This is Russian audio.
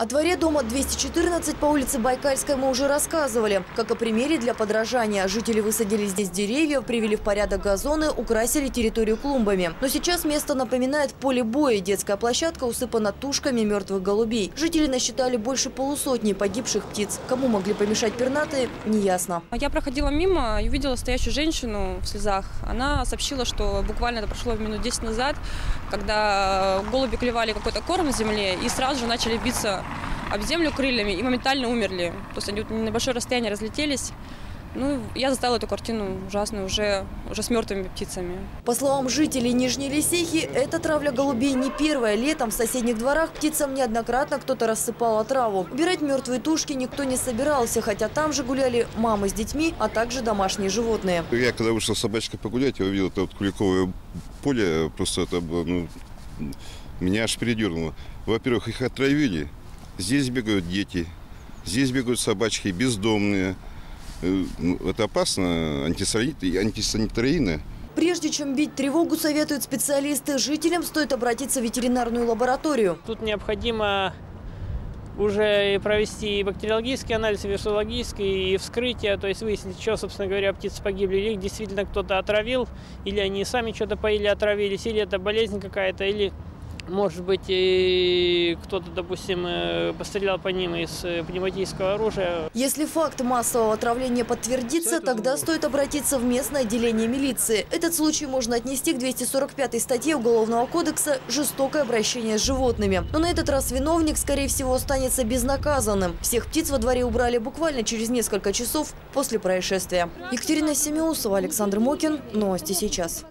О дворе дома 214 по улице Байкальской мы уже рассказывали. Как о примере для подражания. Жители высадили здесь деревья, привели в порядок газоны, украсили территорию клумбами. Но сейчас место напоминает поле боя. Детская площадка усыпана тушками мертвых голубей. Жители насчитали больше полусотни погибших птиц. Кому могли помешать пернатые, неясно. Я проходила мимо и увидела стоящую женщину в слезах. Она сообщила, что буквально это прошло минут 10 назад, когда голуби клевали какой-то корм на земле и сразу же начали биться об землю крыльями и моментально умерли. То есть они вот на большое расстояние разлетелись. Ну, я застала эту картину ужасную, уже, уже с мертвыми птицами. По словам жителей Нижней Лисихи, эта травля голубей не первая. Летом в соседних дворах птицам неоднократно кто-то рассыпал отраву. Убирать мертвые тушки никто не собирался, хотя там же гуляли мамы с детьми, а также домашние животные. Я когда вышел с собачкой погулять, я увидел это вот куликовое поле, просто это было, ну, меня аж передернуло. Во-первых, их отравили, здесь бегают дети, здесь бегают собачки бездомные. Э, ну, Это опасно, антисанит- антисанитарийно. Прежде чем бить тревогу, советуют специалисты, жителям стоит обратиться в ветеринарную лабораторию. Тут необходимо уже провести и бактериологический анализ, и вирусологический, и вскрытие, то есть выяснить, что, собственно говоря, птицы погибли, или их действительно кто-то отравил, или они сами что-то поели, отравились, или это болезнь какая-то, или, может быть, и кто-то, допустим, э, пострелял по ним из э, пневматического оружия. Если факт массового отравления подтвердится, тогда стоит обратиться в местное отделение милиции. Этот случай можно отнести к 245 статье Уголовного кодекса «Жестокое обращение с животными». Но на этот раз виновник, скорее всего, останется безнаказанным. Всех птиц во дворе убрали буквально через несколько часов после происшествия. Екатерина Семиусова, Александр Мокин. Новости сейчас.